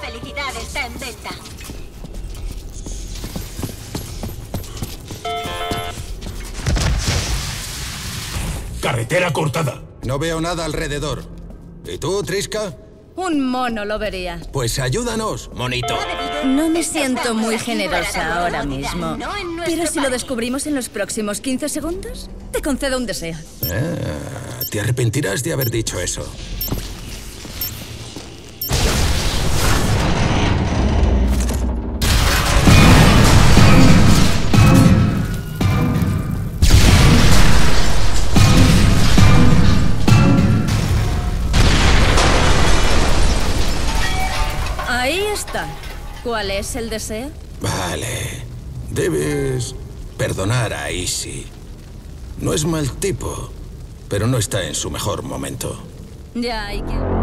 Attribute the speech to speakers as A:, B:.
A: felicidad está en venta.
B: Carretera cortada.
C: No veo nada alrededor. ¿Y tú, Triska?
D: Un mono lo vería.
C: Pues ayúdanos, monito.
D: No me siento muy generosa ahora mismo. Pero si lo descubrimos en los próximos 15 segundos, te concedo un deseo.
C: Ah, te arrepentirás de haber dicho eso.
D: Ahí está. ¿Cuál es el deseo?
C: Vale. Debes perdonar a Easy. No es mal tipo, pero no está en su mejor momento.
D: Ya hay que...